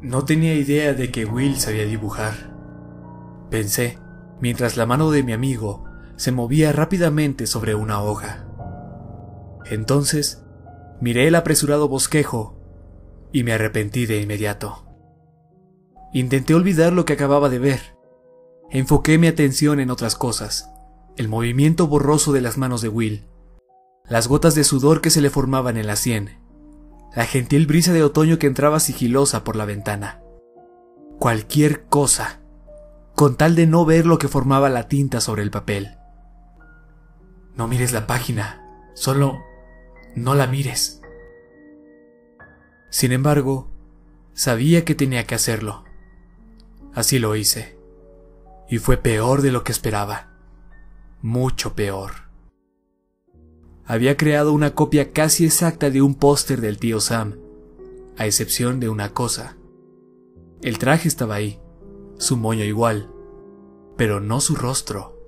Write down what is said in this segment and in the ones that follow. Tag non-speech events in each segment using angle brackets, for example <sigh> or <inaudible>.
No tenía idea de que Will sabía dibujar. Pensé, mientras la mano de mi amigo se movía rápidamente sobre una hoja. Entonces, miré el apresurado bosquejo y me arrepentí de inmediato. Intenté olvidar lo que acababa de ver. Enfoqué mi atención en otras cosas, el movimiento borroso de las manos de Will, las gotas de sudor que se le formaban en la sien, la gentil brisa de otoño que entraba sigilosa por la ventana. Cualquier cosa, con tal de no ver lo que formaba la tinta sobre el papel. No mires la página, solo no la mires. Sin embargo, sabía que tenía que hacerlo. Así lo hice. Y fue peor de lo que esperaba. Mucho peor. Había creado una copia casi exacta de un póster del tío Sam, a excepción de una cosa. El traje estaba ahí, su moño igual, pero no su rostro.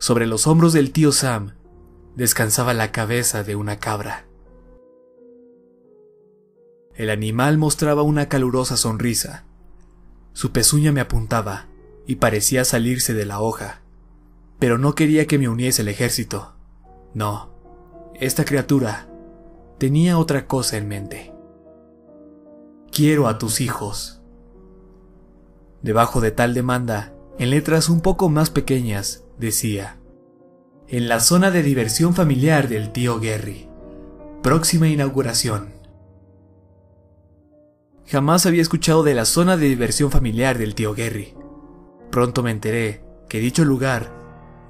Sobre los hombros del tío Sam descansaba la cabeza de una cabra. El animal mostraba una calurosa sonrisa, su pezuña me apuntaba y parecía salirse de la hoja, pero no quería que me uniese el ejército. No, esta criatura tenía otra cosa en mente. Quiero a tus hijos. Debajo de tal demanda, en letras un poco más pequeñas, decía, en la zona de diversión familiar del tío Gary. Próxima inauguración. Jamás había escuchado de la zona de diversión familiar del tío Gary. Pronto me enteré que dicho lugar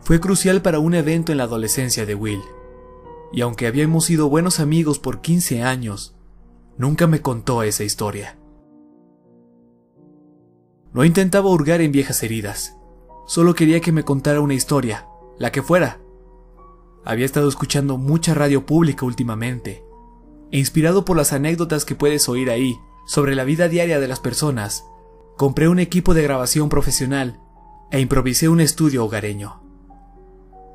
fue crucial para un evento en la adolescencia de Will. Y aunque habíamos sido buenos amigos por 15 años, nunca me contó esa historia. No intentaba hurgar en viejas heridas, solo quería que me contara una historia, la que fuera. Había estado escuchando mucha radio pública últimamente, e inspirado por las anécdotas que puedes oír ahí, sobre la vida diaria de las personas, compré un equipo de grabación profesional e improvisé un estudio hogareño.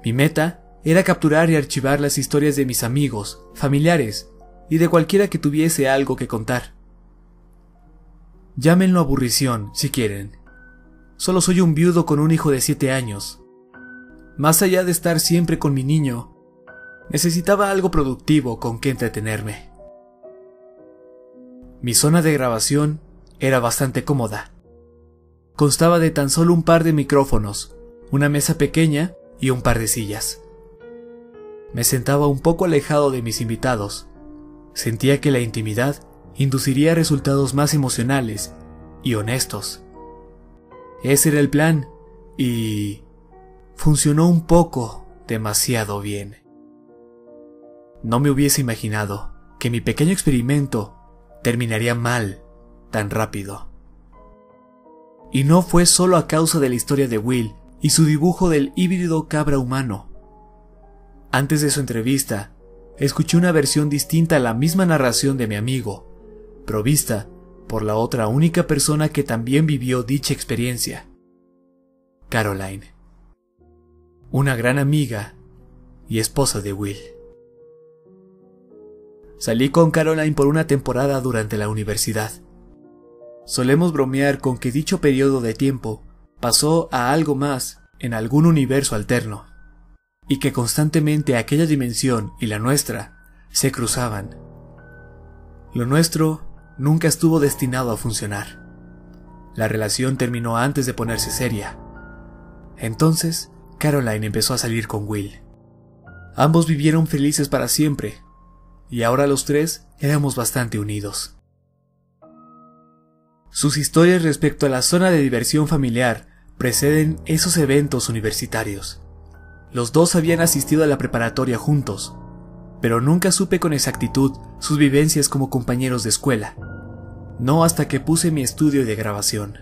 Mi meta era capturar y archivar las historias de mis amigos, familiares y de cualquiera que tuviese algo que contar. Llámenlo aburrición, si quieren. Solo soy un viudo con un hijo de siete años. Más allá de estar siempre con mi niño, necesitaba algo productivo con que entretenerme. Mi zona de grabación era bastante cómoda. Constaba de tan solo un par de micrófonos, una mesa pequeña y un par de sillas. Me sentaba un poco alejado de mis invitados. Sentía que la intimidad induciría resultados más emocionales y honestos. Ese era el plan y funcionó un poco demasiado bien. No me hubiese imaginado que mi pequeño experimento terminaría mal tan rápido. Y no fue solo a causa de la historia de Will y su dibujo del híbrido cabra humano. Antes de su entrevista, escuché una versión distinta a la misma narración de mi amigo, provista por la otra única persona que también vivió dicha experiencia, Caroline, una gran amiga y esposa de Will. Salí con Caroline por una temporada durante la universidad. Solemos bromear con que dicho periodo de tiempo pasó a algo más en algún universo alterno, y que constantemente aquella dimensión y la nuestra se cruzaban. Lo nuestro nunca estuvo destinado a funcionar. La relación terminó antes de ponerse seria. Entonces, Caroline empezó a salir con Will. Ambos vivieron felices para siempre, y ahora los tres éramos bastante unidos. Sus historias respecto a la zona de diversión familiar preceden esos eventos universitarios. Los dos habían asistido a la preparatoria juntos, pero nunca supe con exactitud sus vivencias como compañeros de escuela, no hasta que puse mi estudio de grabación.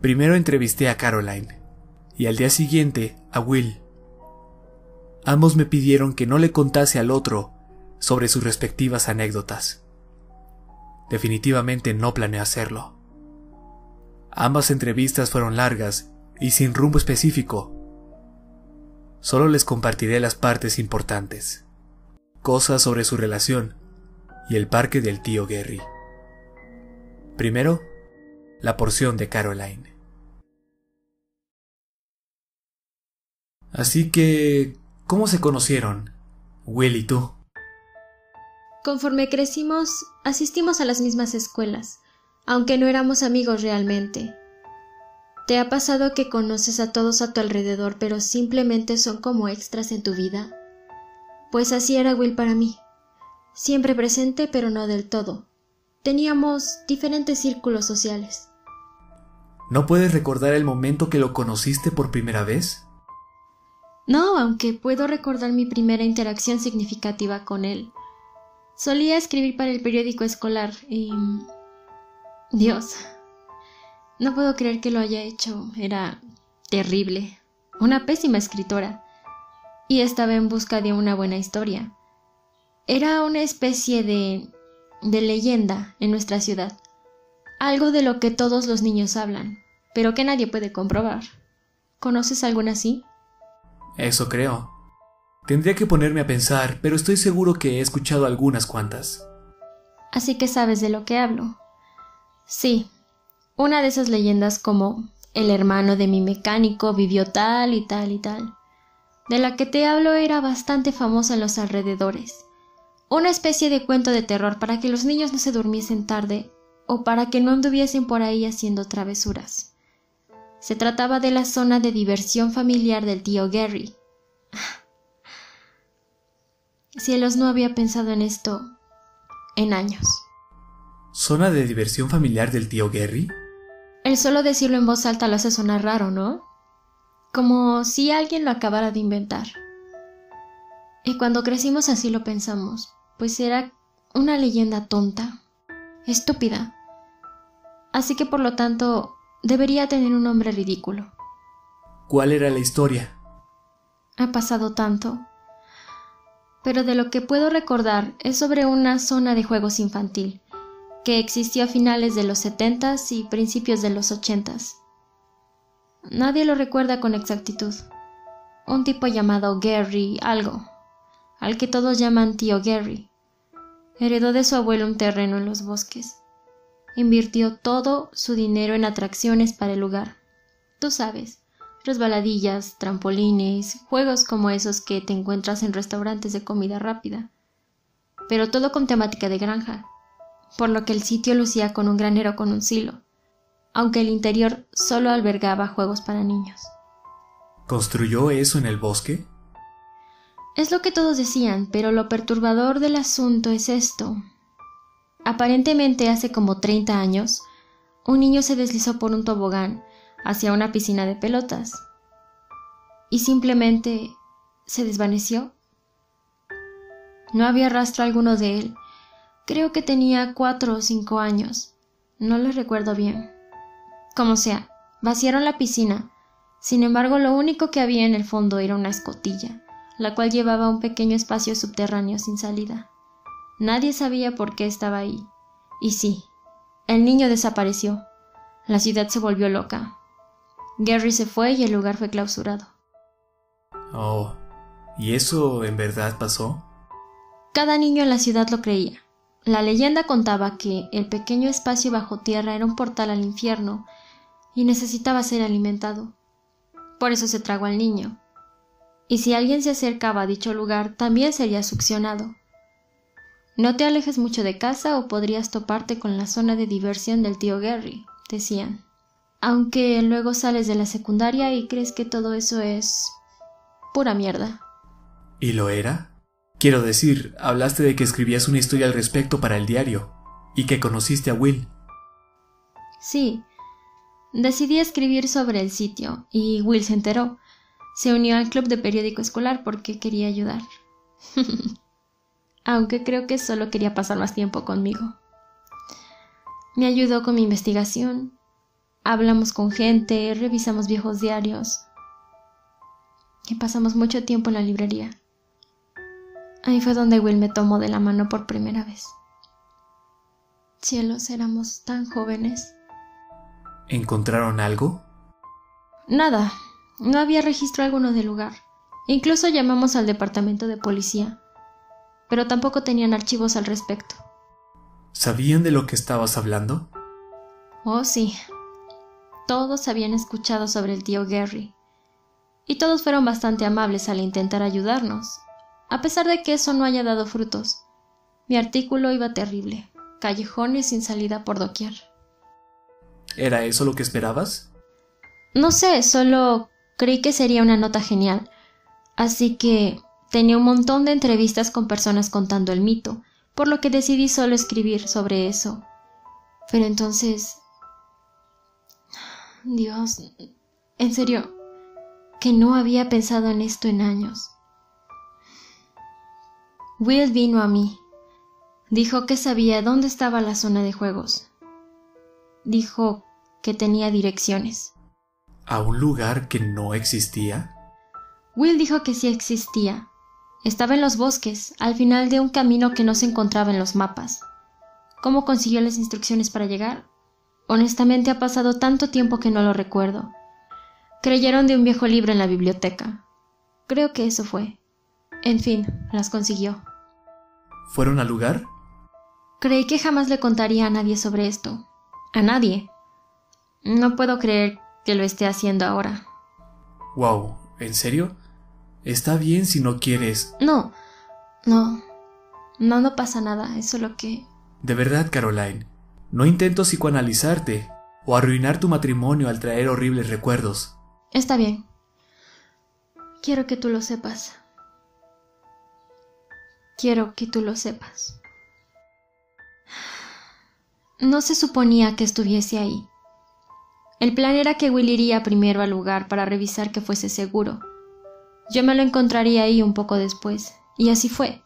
Primero entrevisté a Caroline y al día siguiente a Will. Ambos me pidieron que no le contase al otro sobre sus respectivas anécdotas. Definitivamente no planeé hacerlo. Ambas entrevistas fueron largas y sin rumbo específico. Solo les compartiré las partes importantes, cosas sobre su relación y el parque del tío Gary. Primero, la porción de Caroline. Así que, ¿cómo se conocieron, Will y tú? Conforme crecimos, asistimos a las mismas escuelas, aunque no éramos amigos realmente. ¿Te ha pasado que conoces a todos a tu alrededor, pero simplemente son como extras en tu vida? Pues así era Will para mí. Siempre presente, pero no del todo. Teníamos diferentes círculos sociales. ¿No puedes recordar el momento que lo conociste por primera vez? No, aunque puedo recordar mi primera interacción significativa con él. Solía escribir para el periódico escolar y... Dios, no puedo creer que lo haya hecho. Era terrible. Una pésima escritora. Y estaba en busca de una buena historia. Era una especie de... de leyenda en nuestra ciudad. Algo de lo que todos los niños hablan, pero que nadie puede comprobar. ¿Conoces alguna así? Eso creo. Tendría que ponerme a pensar, pero estoy seguro que he escuchado algunas cuantas. Así que sabes de lo que hablo. Sí, una de esas leyendas como el hermano de mi mecánico vivió tal y tal y tal. De la que te hablo era bastante famosa en los alrededores. Una especie de cuento de terror para que los niños no se durmiesen tarde o para que no anduviesen por ahí haciendo travesuras. Se trataba de la zona de diversión familiar del tío Gary. <sighs> Cielos no había pensado en esto en años. ¿Zona de diversión familiar del tío Gary? El solo decirlo en voz alta lo hace sonar raro, ¿no? Como si alguien lo acabara de inventar. Y cuando crecimos así lo pensamos, pues era una leyenda tonta, estúpida. Así que por lo tanto Debería tener un nombre ridículo. ¿Cuál era la historia? Ha pasado tanto. Pero de lo que puedo recordar es sobre una zona de juegos infantil, que existió a finales de los setentas y principios de los ochentas. Nadie lo recuerda con exactitud. Un tipo llamado Gary algo, al que todos llaman tío Gary, heredó de su abuelo un terreno en los bosques invirtió todo su dinero en atracciones para el lugar. Tú sabes, resbaladillas, trampolines, juegos como esos que te encuentras en restaurantes de comida rápida. Pero todo con temática de granja, por lo que el sitio lucía con un granero con un silo, aunque el interior solo albergaba juegos para niños. ¿Construyó eso en el bosque? Es lo que todos decían, pero lo perturbador del asunto es esto. Aparentemente hace como 30 años, un niño se deslizó por un tobogán hacia una piscina de pelotas y simplemente se desvaneció. No había rastro alguno de él. Creo que tenía cuatro o cinco años. No lo recuerdo bien. Como sea, vaciaron la piscina. Sin embargo, lo único que había en el fondo era una escotilla, la cual llevaba un pequeño espacio subterráneo sin salida. Nadie sabía por qué estaba ahí. Y sí, el niño desapareció. La ciudad se volvió loca. Gary se fue y el lugar fue clausurado. Oh, ¿y eso en verdad pasó? Cada niño en la ciudad lo creía. La leyenda contaba que el pequeño espacio bajo tierra era un portal al infierno y necesitaba ser alimentado. Por eso se tragó al niño. Y si alguien se acercaba a dicho lugar, también sería succionado. No te alejes mucho de casa o podrías toparte con la zona de diversión del tío Gary, decían. Aunque luego sales de la secundaria y crees que todo eso es pura mierda. ¿Y lo era? Quiero decir, hablaste de que escribías una historia al respecto para el diario y que conociste a Will. Sí. Decidí escribir sobre el sitio y Will se enteró. Se unió al club de periódico escolar porque quería ayudar. <laughs> aunque creo que solo quería pasar más tiempo conmigo. Me ayudó con mi investigación. Hablamos con gente, revisamos viejos diarios. Y pasamos mucho tiempo en la librería. Ahí fue donde Will me tomó de la mano por primera vez. Cielos, éramos tan jóvenes. ¿Encontraron algo? Nada. No había registro alguno del lugar. Incluso llamamos al departamento de policía pero tampoco tenían archivos al respecto. ¿Sabían de lo que estabas hablando? Oh, sí. Todos habían escuchado sobre el tío Gary. Y todos fueron bastante amables al intentar ayudarnos, a pesar de que eso no haya dado frutos. Mi artículo iba terrible, callejones sin salida por doquier. ¿Era eso lo que esperabas? No sé, solo creí que sería una nota genial. Así que tenía un montón de entrevistas con personas contando el mito, por lo que decidí solo escribir sobre eso. Pero entonces... Dios, en serio, que no había pensado en esto en años. Will vino a mí. Dijo que sabía dónde estaba la zona de juegos. Dijo que tenía direcciones. ¿A un lugar que no existía? Will dijo que sí existía. Estaba en los bosques, al final de un camino que no se encontraba en los mapas. ¿Cómo consiguió las instrucciones para llegar? Honestamente ha pasado tanto tiempo que no lo recuerdo. Creyeron de un viejo libro en la biblioteca. Creo que eso fue. En fin, las consiguió. ¿Fueron al lugar? Creí que jamás le contaría a nadie sobre esto. A nadie. No puedo creer que lo esté haciendo ahora. Wow, ¿en serio? Está bien si no quieres. No, no. No, no pasa nada, es solo que... De verdad, Caroline, no intento psicoanalizarte o arruinar tu matrimonio al traer horribles recuerdos. Está bien. Quiero que tú lo sepas. Quiero que tú lo sepas. No se suponía que estuviese ahí. El plan era que Will iría primero al lugar para revisar que fuese seguro. Yo me lo encontraría ahí un poco después, y así fue.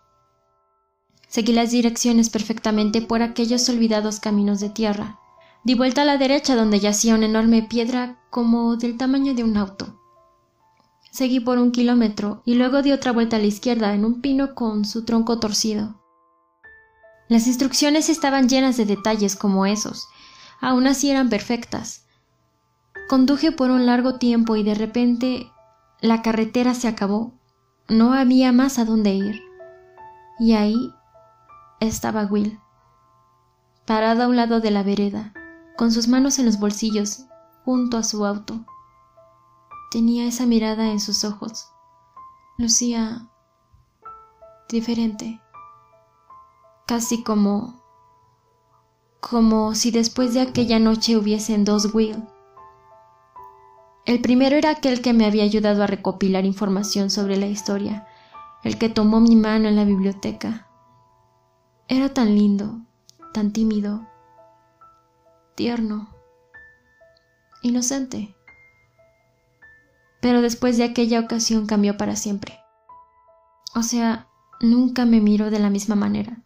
Seguí las direcciones perfectamente por aquellos olvidados caminos de tierra. Di vuelta a la derecha donde yacía una enorme piedra como del tamaño de un auto. Seguí por un kilómetro y luego di otra vuelta a la izquierda en un pino con su tronco torcido. Las instrucciones estaban llenas de detalles como esos, aún así eran perfectas. Conduje por un largo tiempo y de repente la carretera se acabó. No había más a dónde ir. Y ahí estaba Will, parado a un lado de la vereda, con sus manos en los bolsillos, junto a su auto. Tenía esa mirada en sus ojos. Lucía diferente, casi como como si después de aquella noche hubiesen dos Will. El primero era aquel que me había ayudado a recopilar información sobre la historia, el que tomó mi mano en la biblioteca. Era tan lindo, tan tímido, tierno, inocente pero después de aquella ocasión cambió para siempre. O sea, nunca me miró de la misma manera.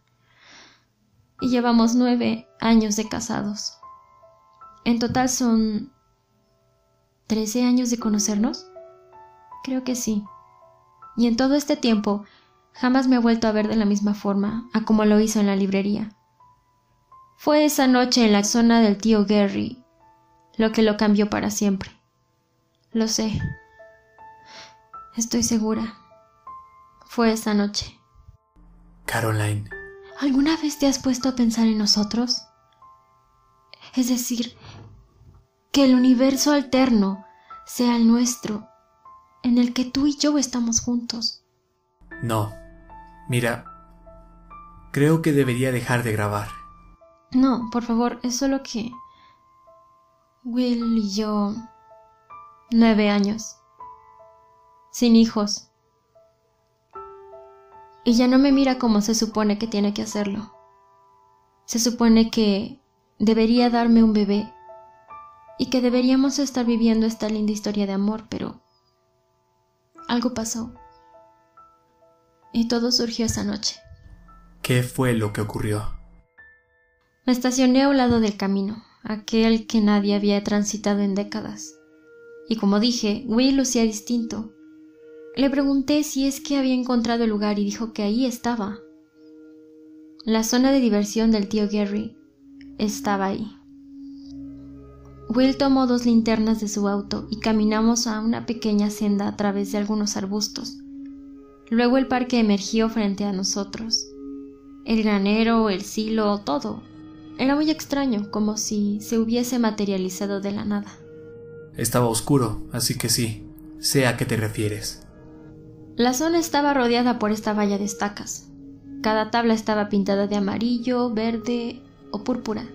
Y llevamos nueve años de casados. En total son... ¿Trece años de conocernos? Creo que sí. Y en todo este tiempo jamás me ha vuelto a ver de la misma forma a como lo hizo en la librería. Fue esa noche en la zona del tío Gary lo que lo cambió para siempre. Lo sé, Estoy segura. Fue esa noche. Caroline. ¿Alguna vez te has puesto a pensar en nosotros? Es decir, que el universo alterno sea el nuestro, en el que tú y yo estamos juntos. No. Mira, creo que debería dejar de grabar. No, por favor, es solo que... Will y yo... Nueve años sin hijos. Y ya no me mira como se supone que tiene que hacerlo. Se supone que debería darme un bebé y que deberíamos estar viviendo esta linda historia de amor, pero algo pasó. Y todo surgió esa noche. ¿Qué fue lo que ocurrió? Me estacioné a un lado del camino, aquel que nadie había transitado en décadas. Y como dije, Will lucía distinto, le pregunté si es que había encontrado el lugar y dijo que ahí estaba. La zona de diversión del tío Gary estaba ahí. Will tomó dos linternas de su auto y caminamos a una pequeña senda a través de algunos arbustos. Luego el parque emergió frente a nosotros. El granero, el silo, todo, Era muy extraño, como si se hubiese materializado de la nada. Estaba oscuro, así que sí, sé a qué te refieres. La zona estaba rodeada por esta valla de estacas. Cada tabla estaba pintada de amarillo, verde o púrpura.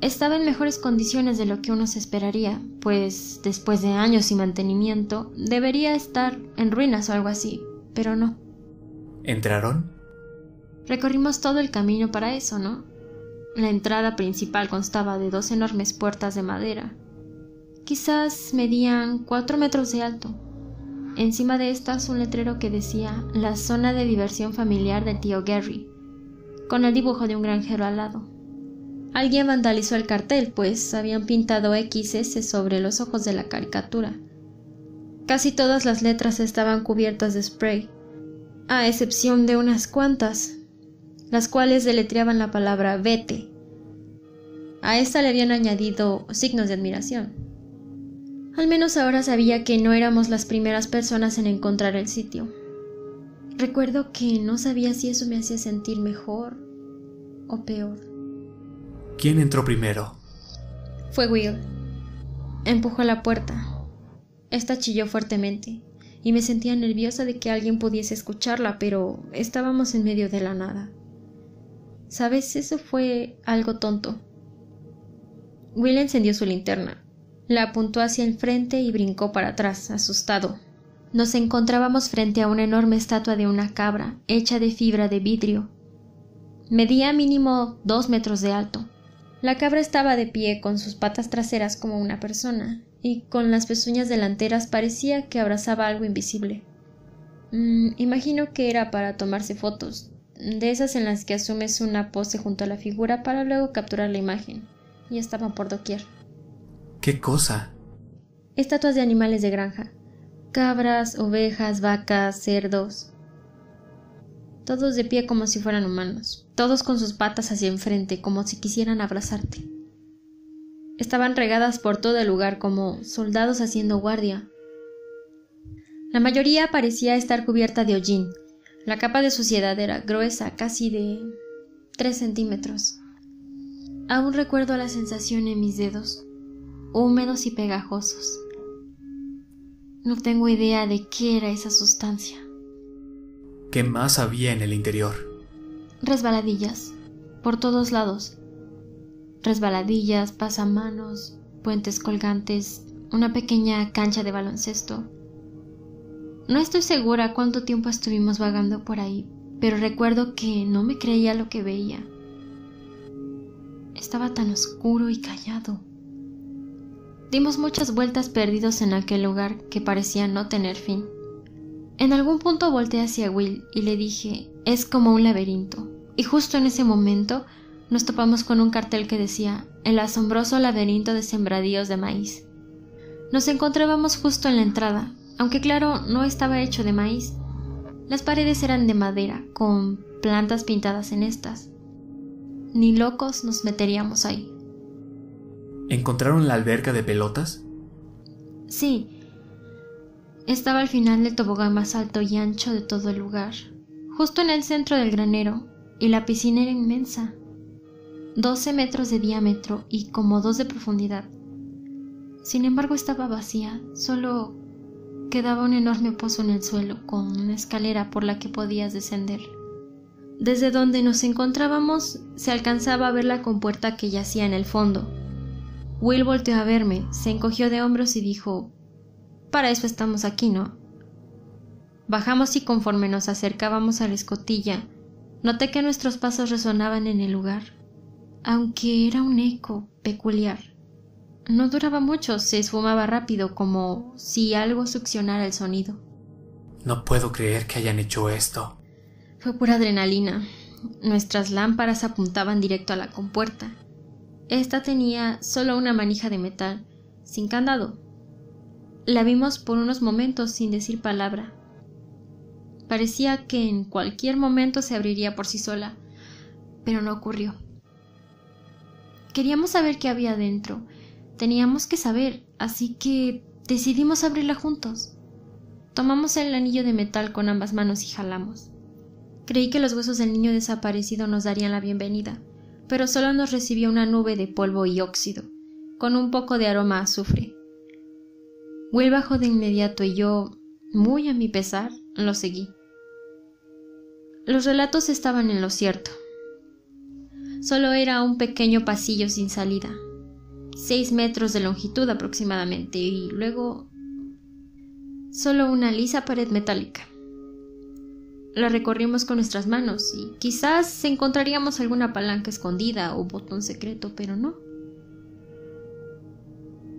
Estaba en mejores condiciones de lo que uno se esperaría, pues después de años sin mantenimiento debería estar en ruinas o algo así, pero no. ¿Entraron? Recorrimos todo el camino para eso, ¿no? La entrada principal constaba de dos enormes puertas de madera. Quizás medían cuatro metros de alto. Encima de estas un letrero que decía la zona de diversión familiar del tío Gary, con el dibujo de un granjero al lado. Alguien vandalizó el cartel, pues habían pintado XS sobre los ojos de la caricatura. Casi todas las letras estaban cubiertas de spray, a excepción de unas cuantas, las cuales deletreaban la palabra vete. A esta le habían añadido signos de admiración. Al menos ahora sabía que no éramos las primeras personas en encontrar el sitio. Recuerdo que no sabía si eso me hacía sentir mejor o peor. ¿Quién entró primero? Fue Will. Empujó la puerta. Esta chilló fuertemente, y me sentía nerviosa de que alguien pudiese escucharla, pero estábamos en medio de la nada. Sabes, eso fue algo tonto. Will encendió su linterna, la apuntó hacia el frente y brincó para atrás, asustado. Nos encontrábamos frente a una enorme estatua de una cabra, hecha de fibra de vidrio. Medía mínimo dos metros de alto. La cabra estaba de pie con sus patas traseras como una persona, y con las pezuñas delanteras parecía que abrazaba algo invisible. Mm, imagino que era para tomarse fotos, de esas en las que asumes una pose junto a la figura para luego capturar la imagen, y estaban por doquier. ¿Qué cosa? Estatuas de animales de granja. Cabras, ovejas, vacas, cerdos todos de pie como si fueran humanos, todos con sus patas hacia enfrente, como si quisieran abrazarte. Estaban regadas por todo el lugar como soldados haciendo guardia. La mayoría parecía estar cubierta de hollín. La capa de suciedad era gruesa, casi de tres centímetros. Aún recuerdo la sensación en mis dedos, húmedos y pegajosos. No tengo idea de qué era esa sustancia. ¿Qué más había en el interior? Resbaladillas, por todos lados. Resbaladillas, pasamanos, puentes colgantes, una pequeña cancha de baloncesto. No estoy segura cuánto tiempo estuvimos vagando por ahí, pero recuerdo que no me creía lo que veía. Estaba tan oscuro y callado. Dimos muchas vueltas perdidos en aquel lugar que parecía no tener fin. En algún punto volteé hacia Will y le dije, es como un laberinto. Y justo en ese momento nos topamos con un cartel que decía, el asombroso laberinto de sembradíos de maíz. Nos encontrábamos justo en la entrada, aunque claro, no estaba hecho de maíz. Las paredes eran de madera, con plantas pintadas en estas. Ni locos nos meteríamos ahí. ¿Encontraron la alberca de pelotas? Sí, estaba al final del tobogán más alto y ancho de todo el lugar, justo en el centro del granero, y la piscina era inmensa, 12 metros de diámetro y como dos de profundidad. Sin embargo estaba vacía, solo quedaba un enorme pozo en el suelo con una escalera por la que podías descender. Desde donde nos encontrábamos se alcanzaba a ver la compuerta que yacía en el fondo. Will volteó a verme, se encogió de hombros y dijo para eso estamos aquí, ¿no? Bajamos y conforme nos acercábamos a la escotilla, noté que nuestros pasos resonaban en el lugar, aunque era un eco peculiar. No duraba mucho, se esfumaba rápido, como si algo succionara el sonido. No puedo creer que hayan hecho esto. Fue pura adrenalina. Nuestras lámparas apuntaban directo a la compuerta. Esta tenía solo una manija de metal, sin candado, la vimos por unos momentos sin decir palabra. Parecía que en cualquier momento se abriría por sí sola, pero no ocurrió. Queríamos saber qué había dentro. Teníamos que saber, así que decidimos abrirla juntos. Tomamos el anillo de metal con ambas manos y jalamos. Creí que los huesos del niño desaparecido nos darían la bienvenida, pero solo nos recibió una nube de polvo y óxido, con un poco de aroma a azufre. Will bajó de inmediato y yo, muy a mi pesar, lo seguí. Los relatos estaban en lo cierto. Solo era un pequeño pasillo sin salida, seis metros de longitud aproximadamente, y luego solo una lisa pared metálica. La recorrimos con nuestras manos y quizás encontraríamos alguna palanca escondida o botón secreto, pero no.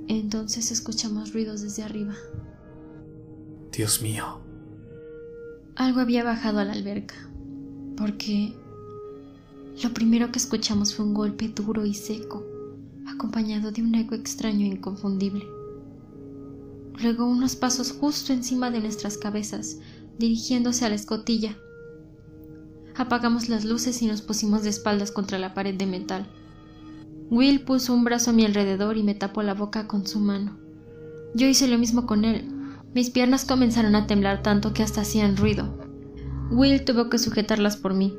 Entonces escuchamos ruidos desde arriba. Dios mío. Algo había bajado a la alberca, porque lo primero que escuchamos fue un golpe duro y seco, acompañado de un eco extraño e inconfundible. Luego unos pasos justo encima de nuestras cabezas, dirigiéndose a la escotilla. Apagamos las luces y nos pusimos de espaldas contra la pared de metal. Will puso un brazo a mi alrededor y me tapó la boca con su mano. Yo hice lo mismo con él. Mis piernas comenzaron a temblar tanto que hasta hacían ruido. Will tuvo que sujetarlas por mí.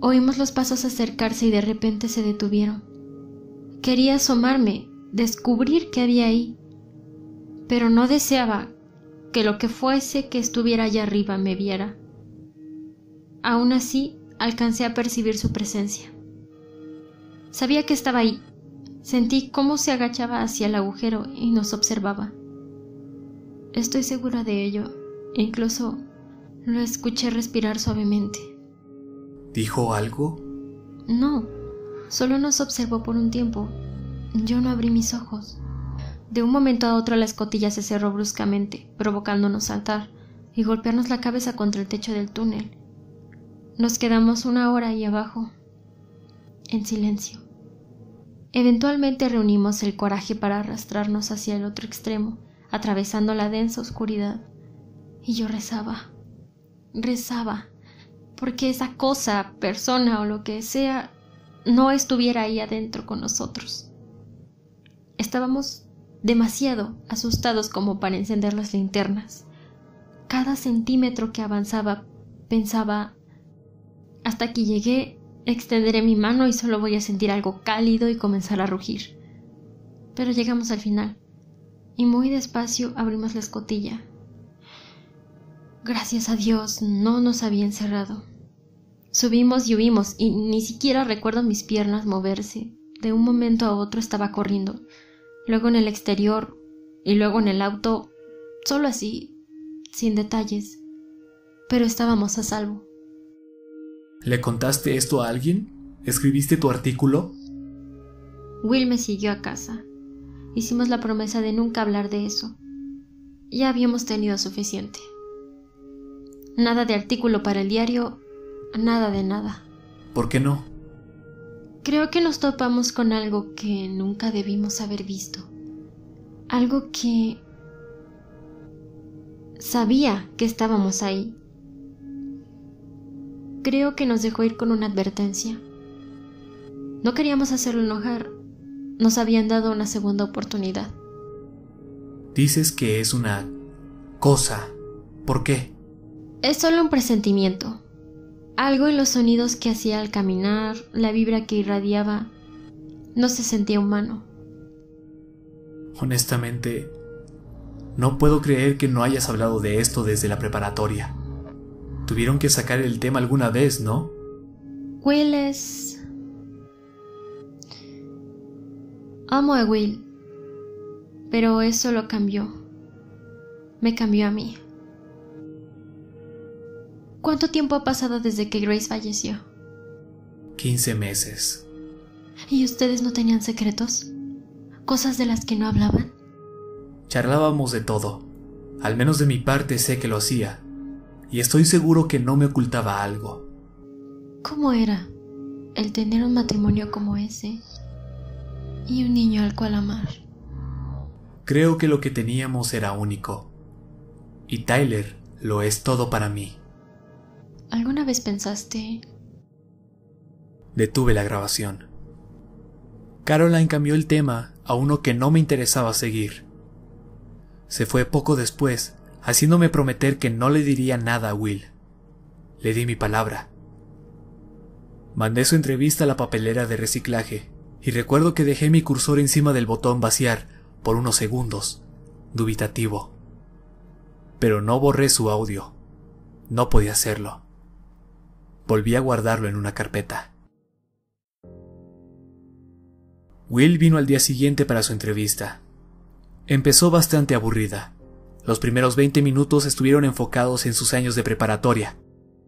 Oímos los pasos acercarse y de repente se detuvieron. Quería asomarme, descubrir qué había ahí, pero no deseaba que lo que fuese que estuviera allá arriba me viera. Aún así, alcancé a percibir su presencia. Sabía que estaba ahí. Sentí cómo se agachaba hacia el agujero y nos observaba. Estoy segura de ello. Incluso lo escuché respirar suavemente. ¿Dijo algo? No, solo nos observó por un tiempo. Yo no abrí mis ojos. De un momento a otro la escotilla se cerró bruscamente, provocándonos saltar y golpearnos la cabeza contra el techo del túnel. Nos quedamos una hora ahí abajo, en silencio. Eventualmente reunimos el coraje para arrastrarnos hacia el otro extremo, atravesando la densa oscuridad. Y yo rezaba, rezaba, porque esa cosa, persona o lo que sea, no estuviera ahí adentro con nosotros. Estábamos demasiado asustados como para encender las linternas. Cada centímetro que avanzaba pensaba hasta que llegué extenderé mi mano y solo voy a sentir algo cálido y comenzar a rugir. Pero llegamos al final, y muy despacio abrimos la escotilla. Gracias a Dios no nos había encerrado. Subimos y huimos, y ni siquiera recuerdo mis piernas moverse. De un momento a otro estaba corriendo luego en el exterior y luego en el auto, solo así, sin detalles, pero estábamos a salvo. ¿Le contaste esto a alguien? ¿Escribiste tu artículo? Will me siguió a casa. Hicimos la promesa de nunca hablar de eso. Ya habíamos tenido suficiente. Nada de artículo para el diario, nada de nada. ¿Por qué no? Creo que nos topamos con algo que nunca debimos haber visto. Algo que sabía que estábamos ahí. Creo que nos dejó ir con una advertencia. No queríamos hacerlo enojar. Nos habían dado una segunda oportunidad. Dices que es una cosa. ¿Por qué? Es solo un presentimiento. Algo en los sonidos que hacía al caminar, la vibra que irradiaba, no se sentía humano. Honestamente, no puedo creer que no hayas hablado de esto desde la preparatoria. Tuvieron que sacar el tema alguna vez, ¿no? Will es... Amo a Will, pero eso lo cambió. Me cambió a mí. ¿Cuánto tiempo ha pasado desde que Grace falleció? 15 meses. ¿Y ustedes no tenían secretos? ¿Cosas de las que no hablaban? Charlábamos de todo. Al menos de mi parte sé que lo hacía. Y estoy seguro que no me ocultaba algo. ¿Cómo era el tener un matrimonio como ese y un niño al cual amar? Creo que lo que teníamos era único. Y Tyler lo es todo para mí. ¿Alguna vez pensaste... Detuve la grabación. Caroline cambió el tema a uno que no me interesaba seguir. Se fue poco después, haciéndome prometer que no le diría nada a Will. Le di mi palabra. Mandé su entrevista a la papelera de reciclaje y recuerdo que dejé mi cursor encima del botón vaciar por unos segundos, dubitativo. Pero no borré su audio. No podía hacerlo. Volví a guardarlo en una carpeta. Will vino al día siguiente para su entrevista. Empezó bastante aburrida. Los primeros 20 minutos estuvieron enfocados en sus años de preparatoria,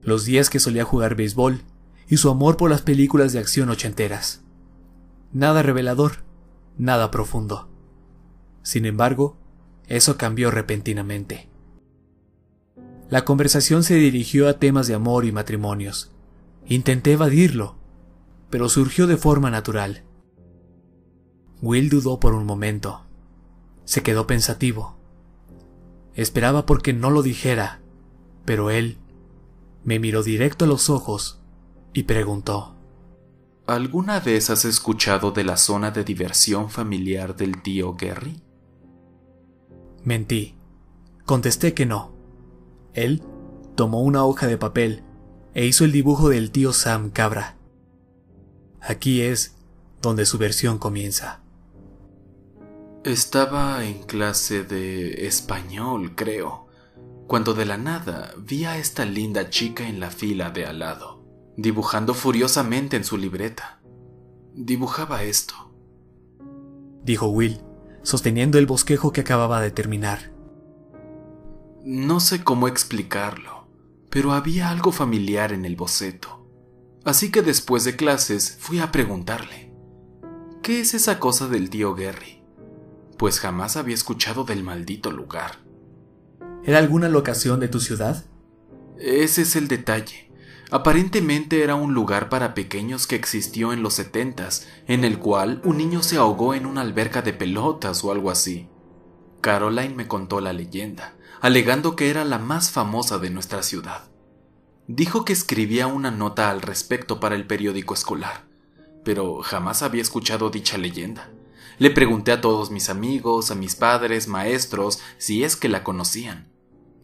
los días que solía jugar béisbol y su amor por las películas de acción ochenteras. Nada revelador, nada profundo. Sin embargo, eso cambió repentinamente. La conversación se dirigió a temas de amor y matrimonios. Intenté evadirlo, pero surgió de forma natural. Will dudó por un momento. Se quedó pensativo. Esperaba porque no lo dijera, pero él me miró directo a los ojos y preguntó. ¿Alguna vez has escuchado de la zona de diversión familiar del tío Gary? Mentí. Contesté que no. Él tomó una hoja de papel e hizo el dibujo del tío Sam Cabra. Aquí es donde su versión comienza. Estaba en clase de español, creo, cuando de la nada vi a esta linda chica en la fila de al lado, dibujando furiosamente en su libreta. Dibujaba esto. Dijo Will, sosteniendo el bosquejo que acababa de terminar. No sé cómo explicarlo, pero había algo familiar en el boceto. Así que después de clases fui a preguntarle, ¿qué es esa cosa del tío Gary? pues jamás había escuchado del maldito lugar. ¿Era alguna locación de tu ciudad? Ese es el detalle. Aparentemente era un lugar para pequeños que existió en los setentas, en el cual un niño se ahogó en una alberca de pelotas o algo así. Caroline me contó la leyenda, alegando que era la más famosa de nuestra ciudad. Dijo que escribía una nota al respecto para el periódico escolar, pero jamás había escuchado dicha leyenda. Le pregunté a todos mis amigos, a mis padres, maestros, si es que la conocían.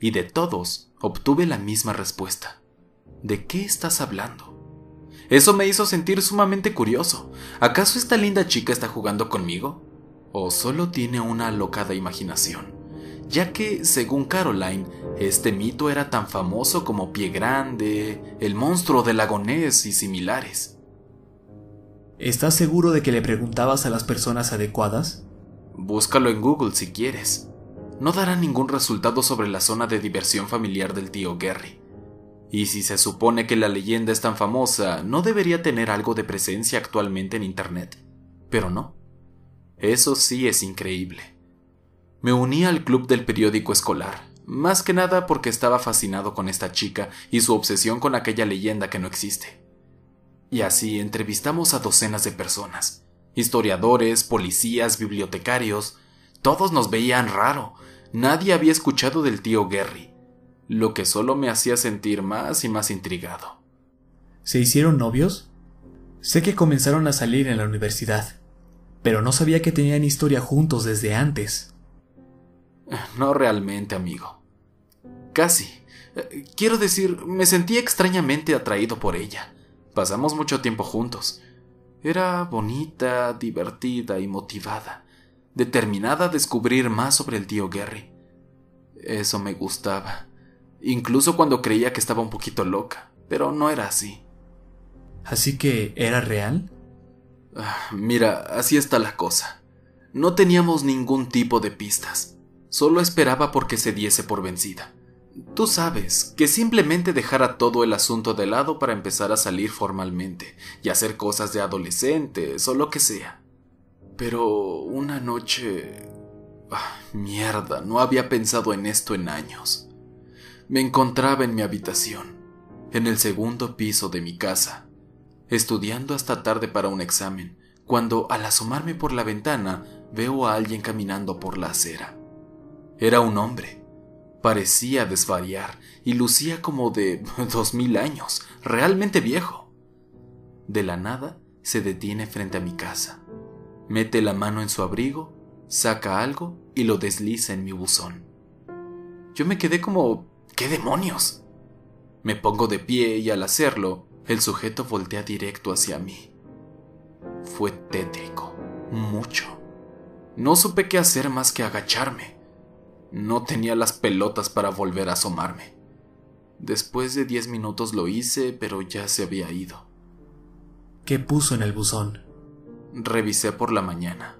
Y de todos obtuve la misma respuesta. ¿De qué estás hablando? Eso me hizo sentir sumamente curioso. ¿Acaso esta linda chica está jugando conmigo? ¿O solo tiene una alocada imaginación? Ya que, según Caroline, este mito era tan famoso como Pie Grande, el monstruo del lagonés y similares. ¿Estás seguro de que le preguntabas a las personas adecuadas? Búscalo en Google si quieres. No dará ningún resultado sobre la zona de diversión familiar del tío Gary. Y si se supone que la leyenda es tan famosa, no debería tener algo de presencia actualmente en Internet. Pero no. Eso sí es increíble. Me uní al club del periódico escolar, más que nada porque estaba fascinado con esta chica y su obsesión con aquella leyenda que no existe. Y así entrevistamos a docenas de personas, historiadores, policías, bibliotecarios. Todos nos veían raro. Nadie había escuchado del tío Gary, lo que solo me hacía sentir más y más intrigado. ¿Se hicieron novios? Sé que comenzaron a salir en la universidad, pero no sabía que tenían historia juntos desde antes. No realmente, amigo. Casi. Quiero decir, me sentí extrañamente atraído por ella. Pasamos mucho tiempo juntos. Era bonita, divertida y motivada, determinada a descubrir más sobre el tío Gary. Eso me gustaba, incluso cuando creía que estaba un poquito loca, pero no era así. ¿Así que era real? Ah, mira, así está la cosa. No teníamos ningún tipo de pistas. Solo esperaba porque se diese por vencida. Tú sabes, que simplemente dejara todo el asunto de lado para empezar a salir formalmente y hacer cosas de adolescentes o lo que sea. Pero una noche... Ah, mierda, no había pensado en esto en años. Me encontraba en mi habitación, en el segundo piso de mi casa, estudiando hasta tarde para un examen, cuando al asomarme por la ventana veo a alguien caminando por la acera. Era un hombre Parecía desvariar y lucía como de <laughs> dos mil años, realmente viejo. De la nada se detiene frente a mi casa, mete la mano en su abrigo, saca algo y lo desliza en mi buzón. Yo me quedé como ¿qué demonios? Me pongo de pie y al hacerlo El sujeto voltea directo hacia mí. Fue tétrico, mucho. No supe qué hacer más que agacharme. No tenía las pelotas para volver a asomarme. Después de diez minutos lo hice, pero ya se había ido. ¿Qué puso en el buzón? Revisé por la mañana.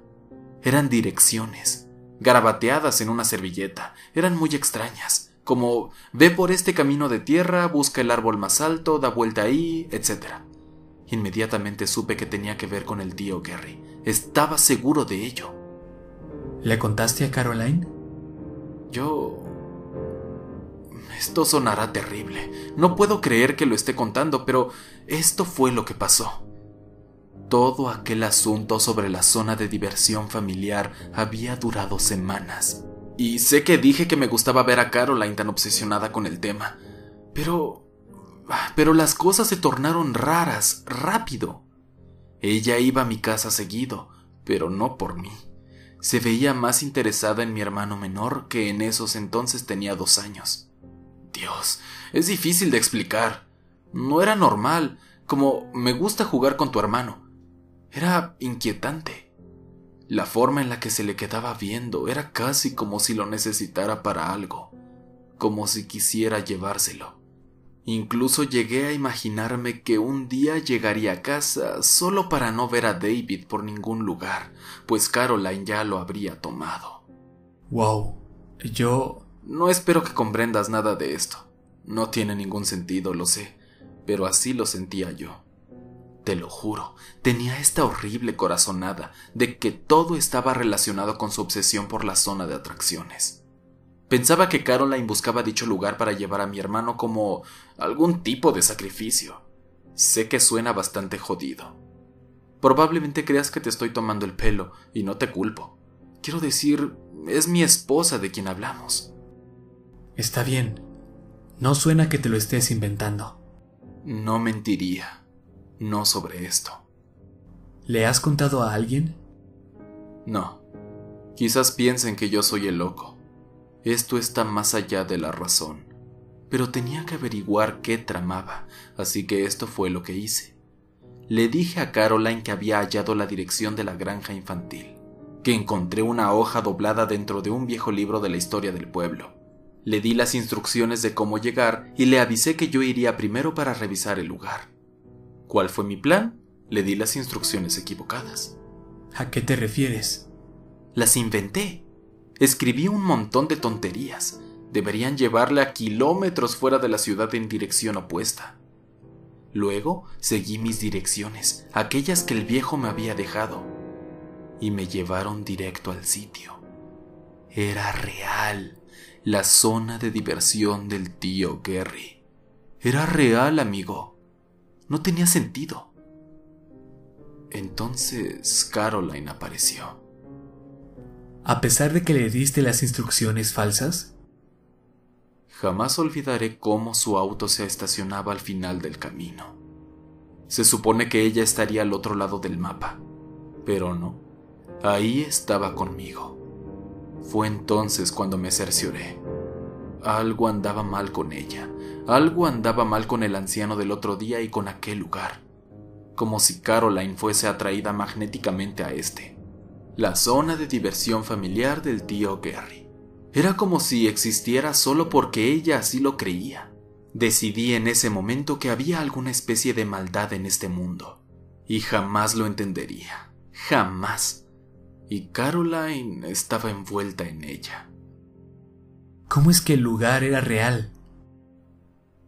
Eran direcciones, garabateadas en una servilleta. Eran muy extrañas, como ve por este camino de tierra, busca el árbol más alto, da vuelta ahí, etc. Inmediatamente supe que tenía que ver con el tío Gary. Estaba seguro de ello. ¿Le contaste a Caroline? Yo... Esto sonará terrible. No puedo creer que lo esté contando, pero esto fue lo que pasó. Todo aquel asunto sobre la zona de diversión familiar había durado semanas. Y sé que dije que me gustaba ver a Caroline tan obsesionada con el tema. Pero... Pero las cosas se tornaron raras, rápido. Ella iba a mi casa seguido, pero no por mí. Se veía más interesada en mi hermano menor, que en esos entonces tenía dos años. Dios, es difícil de explicar. No era normal, como me gusta jugar con tu hermano. Era inquietante. La forma en la que se le quedaba viendo era casi como si lo necesitara para algo, como si quisiera llevárselo. Incluso llegué a imaginarme que un día llegaría a casa solo para no ver a David por ningún lugar, pues Caroline ya lo habría tomado. Wow, yo... No espero que comprendas nada de esto. No tiene ningún sentido, lo sé, pero así lo sentía yo. Te lo juro, tenía esta horrible corazonada de que todo estaba relacionado con su obsesión por la zona de atracciones. Pensaba que Caroline buscaba dicho lugar para llevar a mi hermano como algún tipo de sacrificio. Sé que suena bastante jodido. Probablemente creas que te estoy tomando el pelo y no te culpo. Quiero decir, es mi esposa de quien hablamos. Está bien. No suena que te lo estés inventando. No mentiría. No sobre esto. ¿Le has contado a alguien? No. Quizás piensen que yo soy el loco. Esto está más allá de la razón. Pero tenía que averiguar qué tramaba, así que esto fue lo que hice. Le dije a Caroline que había hallado la dirección de la granja infantil, que encontré una hoja doblada dentro de un viejo libro de la historia del pueblo. Le di las instrucciones de cómo llegar y le avisé que yo iría primero para revisar el lugar. ¿Cuál fue mi plan? Le di las instrucciones equivocadas. ¿A qué te refieres? Las inventé. Escribí un montón de tonterías. Deberían llevarle a kilómetros fuera de la ciudad en dirección opuesta. Luego seguí mis direcciones, aquellas que el viejo me había dejado, y me llevaron directo al sitio. Era real, la zona de diversión del tío Gary. Era real, amigo. No tenía sentido. Entonces Caroline apareció. A pesar de que le diste las instrucciones falsas, Jamás olvidaré cómo su auto se estacionaba al final del camino. Se supone que ella estaría al otro lado del mapa, pero no. Ahí estaba conmigo. Fue entonces cuando me cercioré. Algo andaba mal con ella, algo andaba mal con el anciano del otro día y con aquel lugar, como si Caroline fuese atraída magnéticamente a este, la zona de diversión familiar del tío Gary. Era como si existiera solo porque ella así lo creía. Decidí en ese momento que había alguna especie de maldad en este mundo, y jamás lo entendería, jamás. Y Caroline estaba envuelta en ella. ¿cómo es que el lugar era real?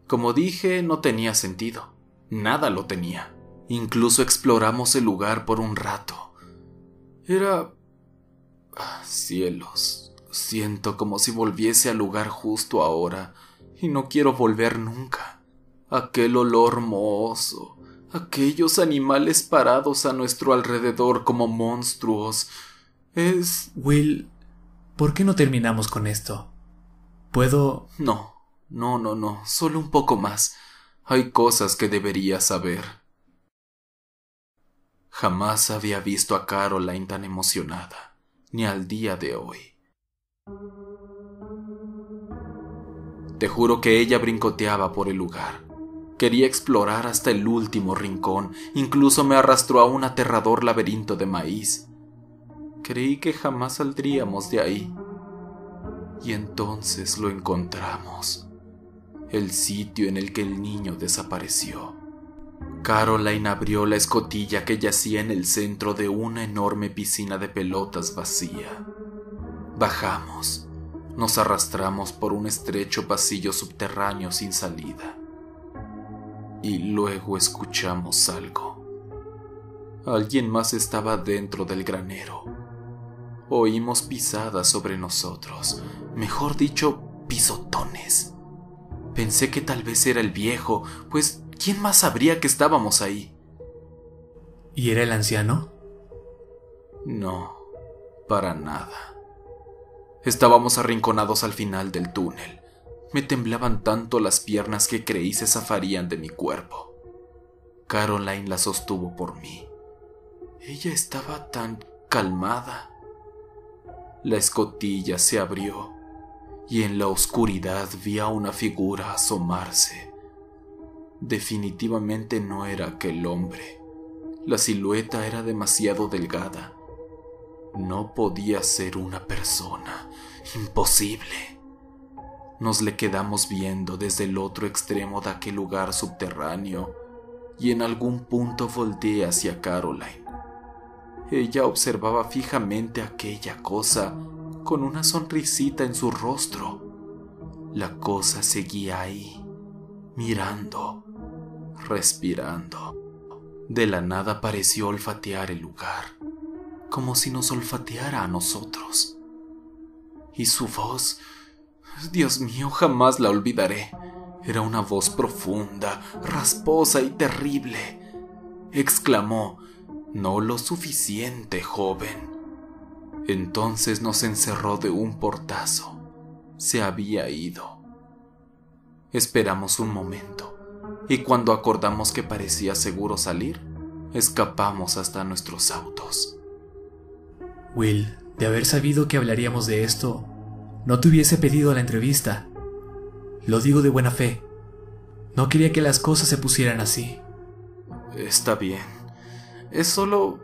Como dije, no tenía sentido. Nada lo tenía. Incluso exploramos el lugar por un rato. Era... Ah, cielos. Siento como si volviese al lugar justo ahora, y no quiero volver nunca. Aquel olor mohoso, aquellos animales parados a nuestro alrededor como monstruos. Es... Will, ¿por qué no terminamos con esto? Puedo... No, no, no, no, solo un poco más. Hay cosas que debería saber. Jamás había visto a Caroline tan emocionada, ni al día de hoy. Te juro que ella brincoteaba por el lugar. Quería explorar hasta el último rincón, incluso me arrastró a un aterrador laberinto de maíz. Creí que jamás saldríamos de ahí. Y entonces lo encontramos. El sitio en el que el niño desapareció. Caroline abrió la escotilla que yacía en el centro de una enorme piscina de pelotas vacía. Bajamos. Nos arrastramos por un estrecho pasillo subterráneo sin salida y luego escuchamos algo. Alguien más estaba dentro del granero. Oímos pisadas sobre nosotros, mejor dicho, pisotones. Pensé que tal vez era el viejo, pues ¿quién más sabría que estábamos ahí? ¿Y era el anciano? No, para nada. Estábamos arrinconados al final del túnel. Me temblaban tanto las piernas que creí se zafarían de mi cuerpo. Caroline la sostuvo por mí. Ella estaba tan calmada. La escotilla se abrió y en la oscuridad vi a una figura asomarse. Definitivamente no era aquel hombre. La silueta era demasiado delgada. No podía ser una persona. Imposible. Nos le quedamos viendo desde el otro extremo de aquel lugar subterráneo y en algún punto volteé hacia Caroline. Ella observaba fijamente aquella cosa con una sonrisita en su rostro. La cosa seguía ahí, mirando, respirando. De la nada pareció olfatear el lugar, como si nos olfateara a nosotros. Y su voz Dios mío, jamás la olvidaré. Era una voz profunda, rasposa y terrible. Exclamó, No lo suficiente, joven. Entonces nos encerró de un portazo. Se había ido. Esperamos un momento, y cuando acordamos que parecía seguro salir, escapamos hasta nuestros autos. Will, de haber sabido que hablaríamos de esto, no te hubiese pedido la entrevista. Lo digo de buena fe. No quería que las cosas se pusieran así. Está bien. Es solo...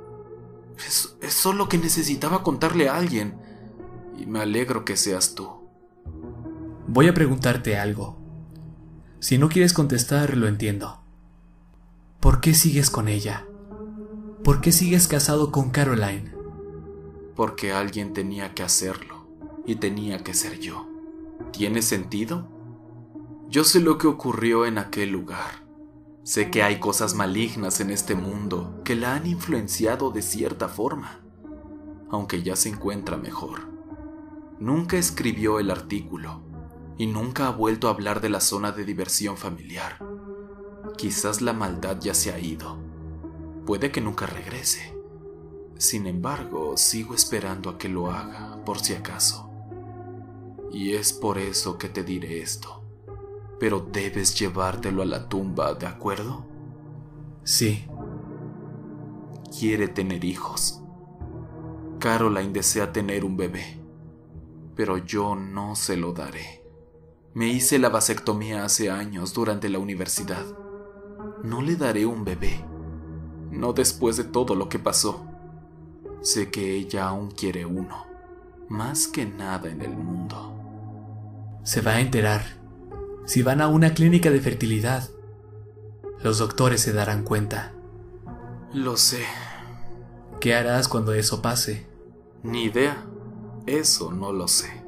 Es, es, solo que necesitaba contarle a alguien. Y me alegro que seas tú. Voy a preguntarte algo. Si no quieres contestar, lo entiendo. ¿Por qué sigues con ella? ¿Por qué sigues casado con Caroline? Porque alguien tenía que hacerlo y tenía que ser yo. ¿Tiene sentido? Yo sé lo que ocurrió en aquel lugar. Sé que hay cosas malignas en este mundo que la han influenciado de cierta forma, aunque ya se encuentra mejor. Nunca escribió el artículo y nunca ha vuelto a hablar de la zona de diversión familiar. Quizás la maldad ya se ha ido. Puede que nunca regrese. Sin embargo, sigo esperando a que lo haga, por si acaso. Y es por eso que te diré esto. Pero debes llevártelo a la tumba, ¿de acuerdo? Sí. Quiere tener hijos. Caroline desea tener un bebé, pero yo no se lo daré. Me hice la vasectomía hace años durante la universidad. No le daré un bebé, no después de todo lo que pasó. Sé que ella aún quiere uno, más que nada en el mundo se va a enterar. Si van a una clínica de fertilidad, los doctores se darán cuenta. Lo sé. ¿Qué harás cuando eso pase? Ni idea. Eso no lo sé.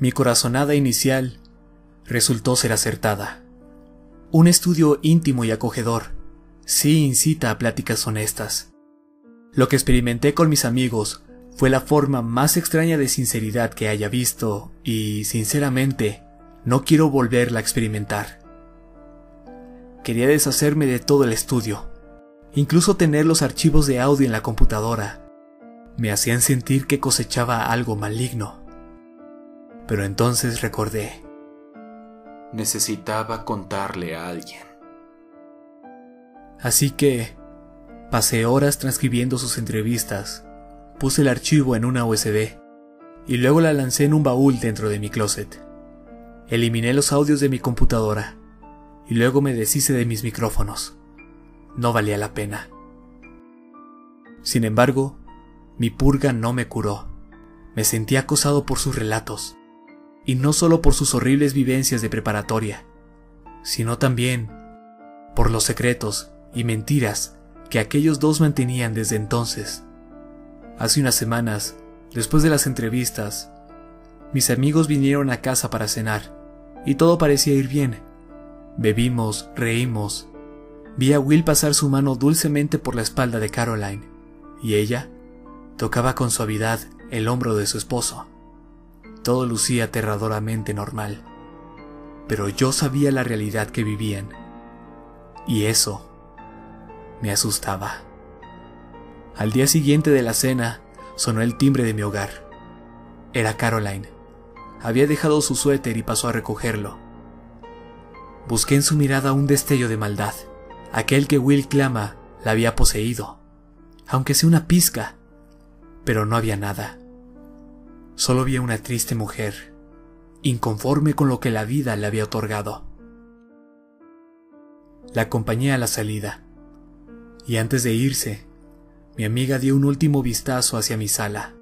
Mi corazonada inicial resultó ser acertada. Un estudio íntimo y acogedor sí incita a pláticas honestas. Lo que experimenté con mis amigos fue la forma más extraña de sinceridad que haya visto y, sinceramente, no quiero volverla a experimentar. Quería deshacerme de todo el estudio, incluso tener los archivos de audio en la computadora. Me hacían sentir que cosechaba algo maligno. Pero entonces recordé. Necesitaba contarle a alguien. Así que pasé horas transcribiendo sus entrevistas, puse el archivo en una USB y luego la lancé en un baúl dentro de mi closet. Eliminé los audios de mi computadora y luego me deshice de mis micrófonos. No valía la pena. Sin embargo, mi purga no me curó. Me sentí acosado por sus relatos, y no solo por sus horribles vivencias de preparatoria, sino también por los secretos y mentiras que aquellos dos mantenían desde entonces. Hace unas semanas, después de las entrevistas, mis amigos vinieron a casa para cenar, y todo parecía ir bien. Bebimos, reímos. Vi a Will pasar su mano dulcemente por la espalda de Caroline, y ella tocaba con suavidad el hombro de su esposo. Todo lucía aterradoramente normal, pero yo sabía la realidad que vivían, y eso me asustaba. Al día siguiente de la cena, sonó el timbre de mi hogar. Era Caroline. Había dejado su suéter y pasó a recogerlo. Busqué en su mirada un destello de maldad. Aquel que Will clama la había poseído, aunque sea una pizca, pero no había nada. Solo vi una triste mujer, inconforme con lo que la vida le había otorgado. La acompañé a la salida y antes de irse, mi amiga dio un último vistazo hacia mi sala.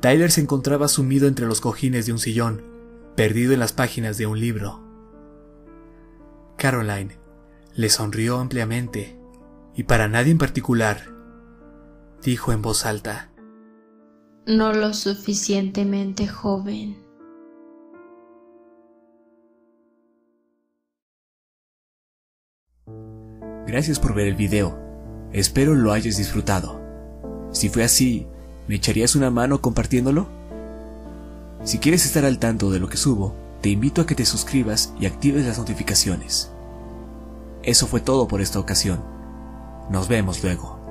Tyler se encontraba sumido entre los cojines de un sillón, perdido en las páginas de un libro. Caroline le sonrió ampliamente y para nadie en particular, dijo en voz alta, No lo suficientemente joven. Gracias por ver el video. Espero lo hayas disfrutado. Si fue así, ¿me echarías una mano compartiéndolo? Si quieres estar al tanto de lo que subo, te invito a que te suscribas y actives las notificaciones. Eso fue todo por esta ocasión. Nos vemos luego.